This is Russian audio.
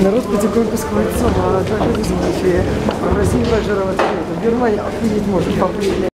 Народ потихоньку сходит с ума от такой. В России даже в Германии охуеть может поплыть.